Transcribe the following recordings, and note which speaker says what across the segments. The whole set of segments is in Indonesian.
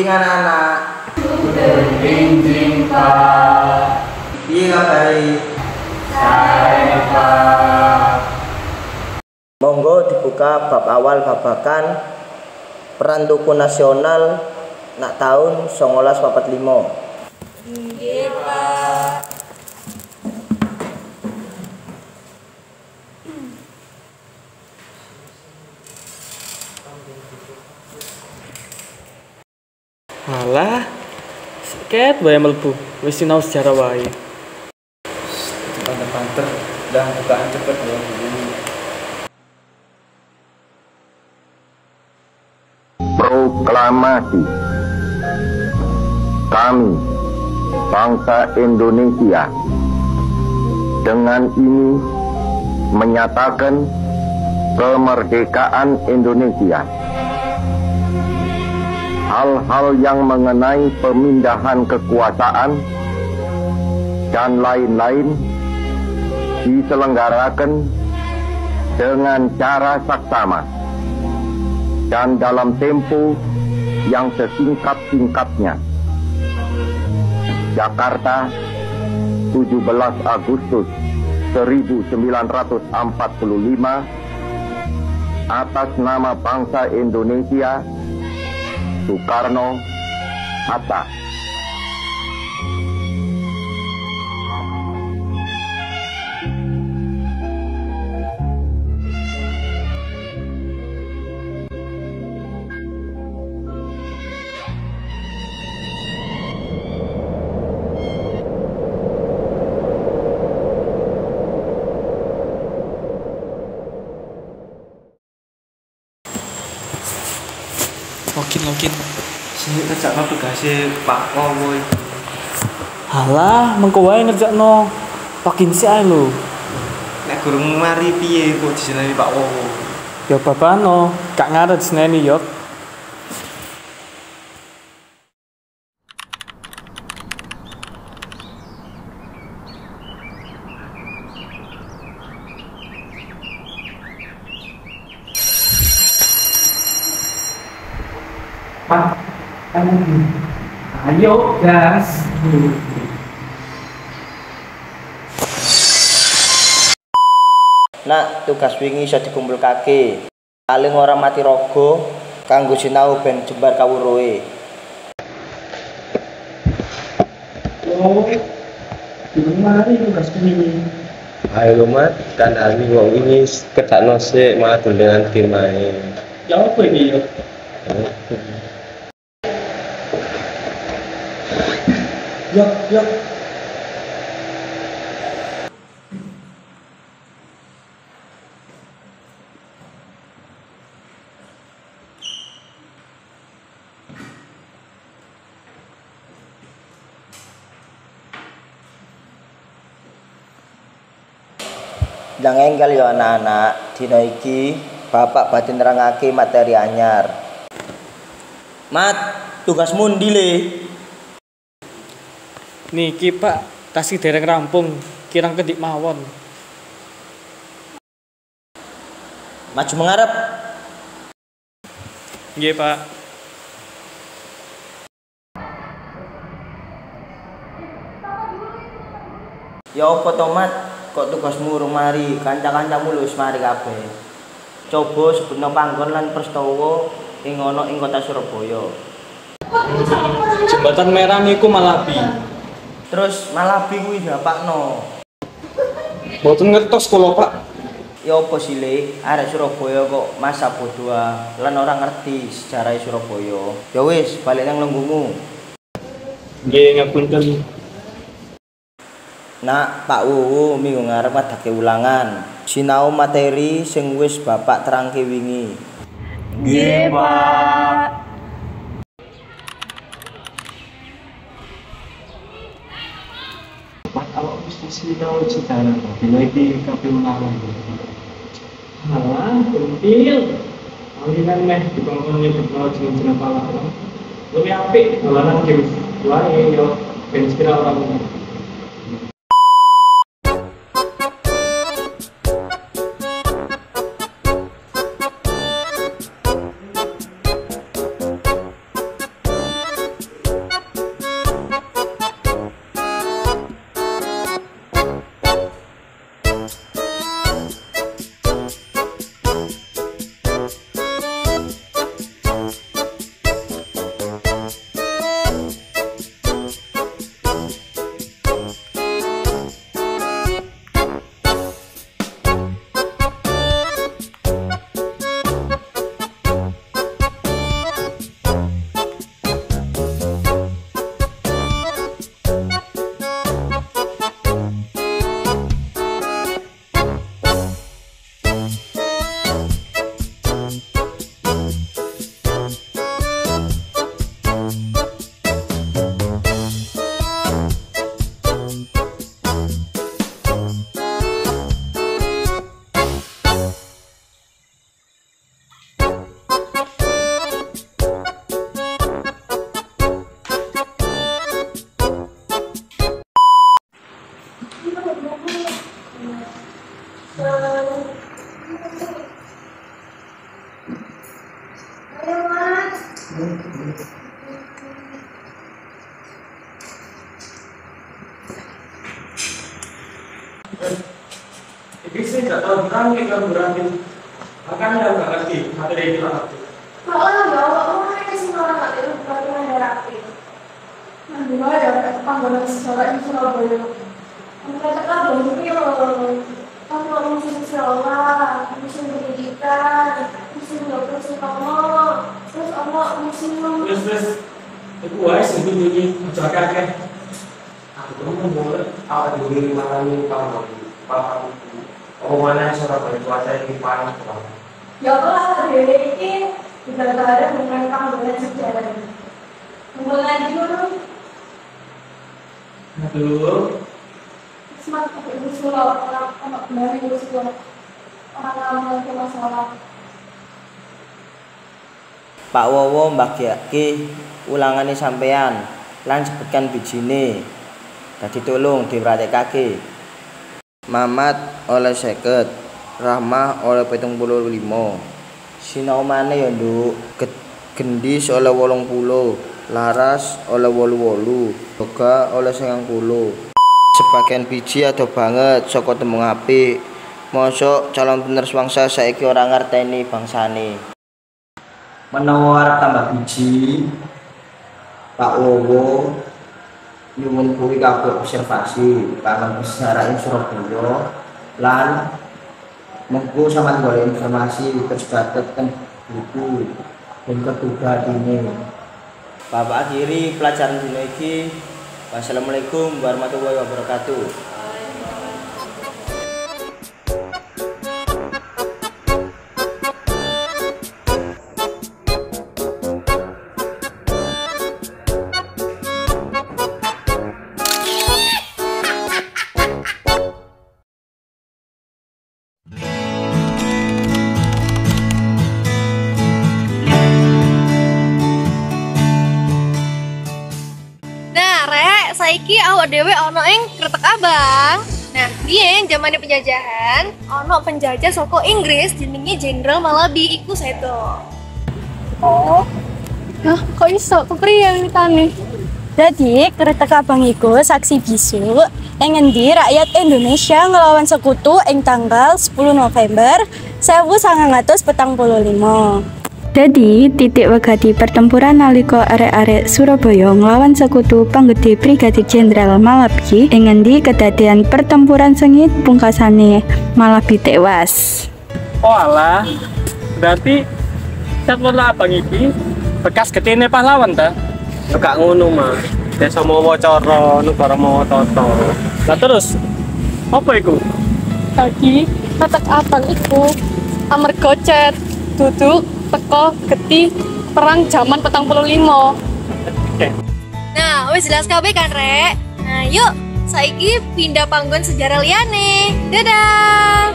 Speaker 1: Injing anak-anak. Sae Pak. Monggo dibuka bab awal babakan peran tuku nasional nak tahun 1945.
Speaker 2: Nggih, Pak.
Speaker 3: Alah. Seket wae mlebu. Wis sinau sejarah wae.
Speaker 4: Banter-banter. Dah bukaan cepet ya.
Speaker 5: Proklamasi Kami Bangsa Indonesia Dengan ini Menyatakan Kemerdekaan Indonesia Hal-hal yang mengenai pemindahan kekuasaan Dan lain-lain Diselenggarakan Dengan cara saksama dan dalam tempo yang sesingkat-singkatnya. Jakarta, 17 Agustus 1945 atas nama bangsa Indonesia Soekarno Hatta.
Speaker 4: Sini kerja apa tugasnya Pak Wowo itu?
Speaker 3: Alah, mengko wae ngerjakno. Login sih ae lho.
Speaker 4: Nek gurung mari piye kok diseneni Pak Wowo?
Speaker 3: Ya babano, gak ngaret seneni yo. Ayo, gas.
Speaker 1: Nak tugas wingi iso dikumpulkake. Paling ora mati rogo kanggo sinau ben jembar kawuruhe.
Speaker 6: Ayo lu mat, kan Ali wong ini kedak nose matur dengan tim ae.
Speaker 3: Ya apa ini yo? Yok, yok.
Speaker 1: Ndang enggal ya anak-anak, dina iki Bapak badhe nerangake materi anyar. Mat, tugasmu ndi le?
Speaker 3: niki Pak tasih dereng rampung kirang kedik mawon.
Speaker 1: Maju mengarep.
Speaker 3: Iya Pak.
Speaker 1: Ya apa tomat kok tugasmu rumari kanca-kancamu wis mari kabeh. Coba sebutno panggon lan prestowo ing ana ing kota Surabaya.
Speaker 3: Jembatan Merah niku Malabi.
Speaker 1: Terus Malabi kuwi dapakno.
Speaker 3: Mboten ngertos kula, Pak.
Speaker 1: Ya apa sih Le? Arek Surabaya kok masa bodoh lan ora ngerti sejarah Surabaya. Ya wis, balik nang lenggumu.
Speaker 3: Nggih ngapunten.
Speaker 1: Nak, Pak Wuwu minggu ngarep ngadake ulangan. Sinau materi sing wis Bapak terangke wingi.
Speaker 2: Nggih, Pak.
Speaker 3: Pak kalau mesti sinau sejarah bila iki kabeh ulangan. Alah, pentil. Kali kan meh dikongkon nyebut jeneng jeneng pala. Luwih apik dolanan game wae yo sekira orang Ngerti materi itu apa.
Speaker 7: Malah ya kamu kan sih orang nggak tahu bukan yang. Nah, gimana ya, panggilan sejarah ini Surabaya. Mereka kan berpikir, kamu mau musim sekolah, musim pendidikan, musim dokter Sutomo, terus Allah musim
Speaker 3: Terus terus, itu wae sing iki aja kakek. Aku tuh mau boleh
Speaker 4: Apa dulu malam ini kalau Bapak Oh mana Surabaya cuaca ini panas banget.
Speaker 7: Ya Allah, hari ini tidak ada dengan panggilan sejarah ini. Mulai dulu,
Speaker 3: Aduh,
Speaker 7: semangat pakai usul orang anak benar usul orang orang yang masalah.
Speaker 1: Pak Wowo mbagiake ulangane sampean lan sebutkan bijine. Dadi tolong dipratekake. Mamat oleh 50, Rahmah oleh 75. Sinau maneh ya, Nduk. Gendis oleh 80, Laras oleh 88, Yoga oleh 90. Sebagian biji ada banget saka tembung apik. Mosok calon penerus bangsa saiki ora ngerteni bangsane. menawa arep tambah biji Pak Wowo nyuwun kuwi kabeh observasi kangen sejarah ing Surabaya lan mengko sama golek informasi terus datet ten buku dan ketuga ini Bapak akhiri pelajaran dino iki Wassalamualaikum warahmatullahi wabarakatuh
Speaker 8: awak dhewe ana ing Kretek Abang. Nah, biyen zamane penjajahan, ana penjajah saka Inggris jenenge Jenderal Malabi iku sedo.
Speaker 7: Oh, Hah, kok iso? Kepriye ceritane?
Speaker 9: Jadi, kereta abang iku saksi bisu yang ngendi rakyat Indonesia ngelawan sekutu ing tanggal 10 November 1945. Jadi, titik wegati pertempuran nalika arek-arek Surabaya nglawan sekutu panggede Brigadir Jenderal Malabi ing ngendi kedadian pertempuran sengit pungkasane Malabi tewas.
Speaker 3: Oh alah, berarti Satwa Abang iki bekas getine pahlawan ta?
Speaker 6: Gak ngono mah. Desa mawa cara, negara mawa tata.
Speaker 3: Lah terus apa iku?
Speaker 8: Lagi tetek abang iku amarga cet duduk teko geti perang zaman petang puluh limo. Nah, wis jelas kabeh kan, Rek? Nah, yuk saiki pindah panggon sejarah liane. Dadah.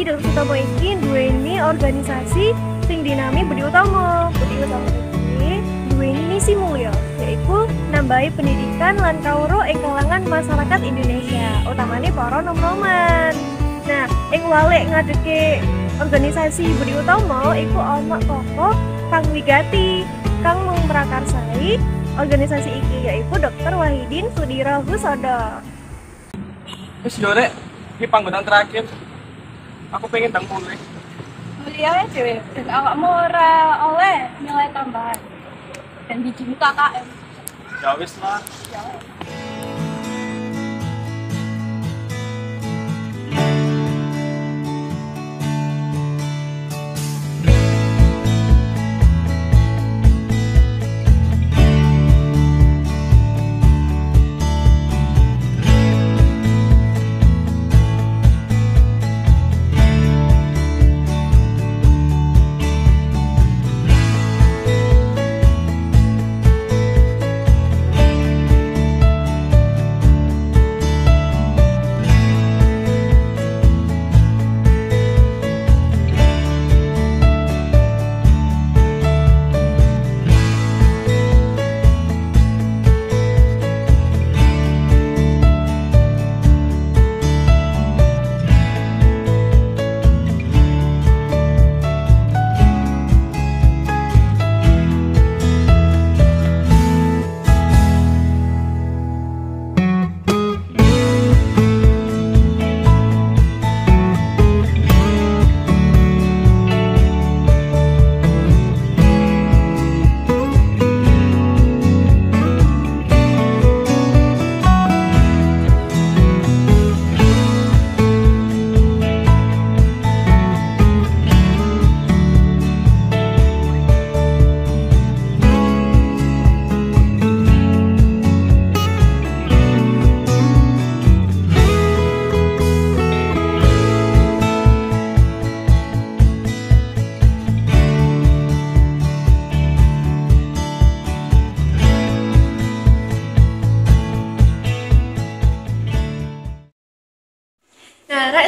Speaker 8: Dadi Dr. Sutomo iki duweni organisasi sing dinami Budi Utomo. Budi Utomo iki duweni misi mulia, yaitu nambahi pendidikan lan kawruh ing kalangan masyarakat Indonesia, utamane para nom-noman. Nah, ing walik ngadeke organisasi Budi Utomo iku ana tokoh kang wigati kang memprakarsai organisasi iki yaitu Dr. Wahidin Sudiro Husodo.
Speaker 3: Wis yo rek, iki panggonan terakhir. Aku pengen tang mulai.
Speaker 9: Mulia dhewe, dan awakmu ora oleh nilai tambahan. Dan bijimu KKM.
Speaker 3: Ya wis lah.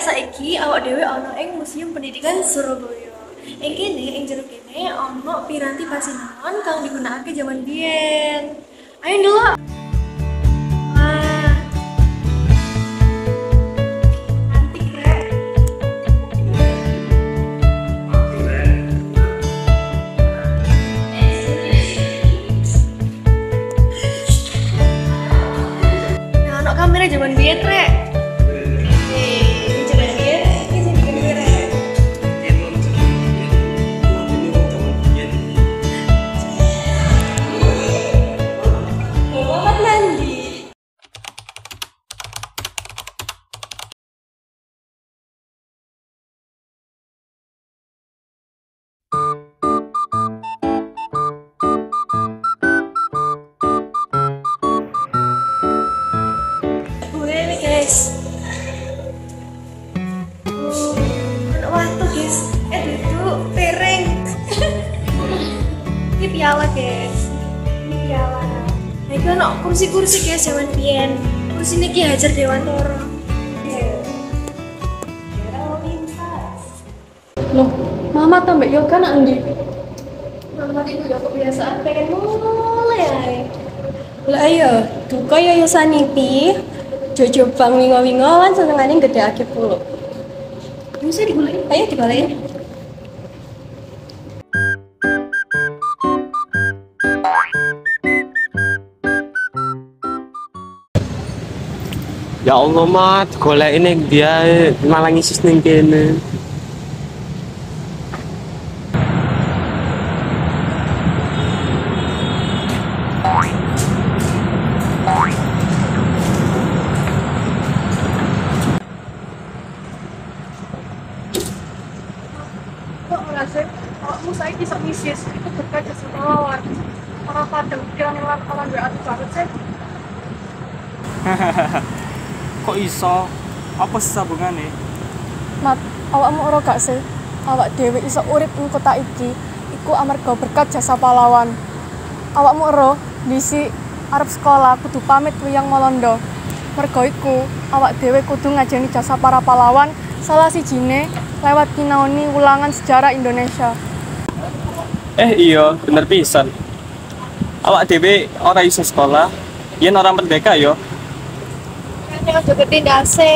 Speaker 8: Saiki awak dhewe ana ing Museum Pendidikan Surabaya. Ing kene ing jero kene ana piranti pasinaon kang digunakake jaman biyen. Ayo ndelok. Hajar Dewantoro.
Speaker 7: Loh, mama tambah yoga nak ndi?
Speaker 8: Mama itu udah kebiasaan pengen mulai.
Speaker 7: Lah iya, duka ya yo sanipi. Jojo bang wingo-wingo lan senengane gedheake pulo.
Speaker 8: Bisa digulain?
Speaker 7: Ayo dibalain.
Speaker 6: Ya Allah mat, golek ini dia malah ngisis ning kene.
Speaker 7: Kok ora sih? Awakmu saiki iso misis, itu berkat jasa lawan. Ora padang pikiran lan alam gue ati banget sih.
Speaker 3: Kok iso? Apa sih sabungane?
Speaker 7: Mat, awakmu ora gak sih? Awak dhewe iso urip ing kota iki iku amarga berkat jasa pahlawan. Awakmu ero disi arep sekolah kudu pamit wiyang Molondo. Mergo iku awak dhewe kudu ngajeni jasa para pahlawan salah sijine lewat nyinaoni ulangan sejarah Indonesia.
Speaker 3: Eh iya, bener pisan. Awak dhewe ora iso sekolah, yen ora merdeka yo.
Speaker 8: Kan aja ketindase.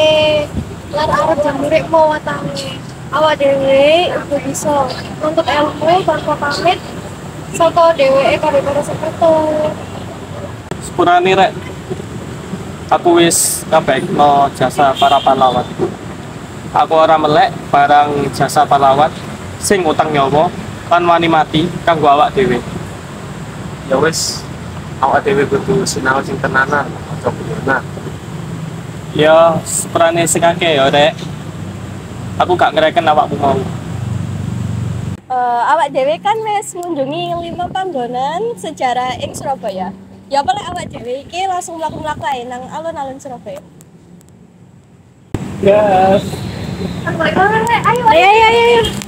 Speaker 8: Lan arep jamure mau watange. Awak dhewe udah bisa untuk ilmu tanpa pamit saka dheweke karo para seperti
Speaker 3: Sepurane rek. Aku wis kabehno jasa para pahlawan. Aku ora melek barang jasa pahlawan sing utang nyawa lan wani mati kanggo awak dhewe.
Speaker 6: Ya wis, awak dhewe kudu sinau sing tenanan, aja guyonan.
Speaker 3: Ya, sepurane sing akeh yo rek. Aku gak ngereken awakmu mau.
Speaker 7: Eh, awak dhewe kan wis ngunjungi lima panggonan sejarah ing Surabaya. Ya apa awak dhewe iki langsung mlaku-mlaku ae nang alun-alun Surabaya.
Speaker 3: Yes.
Speaker 8: Ayo, ayo, ayo.
Speaker 7: Ayo ayo ayo. ayo.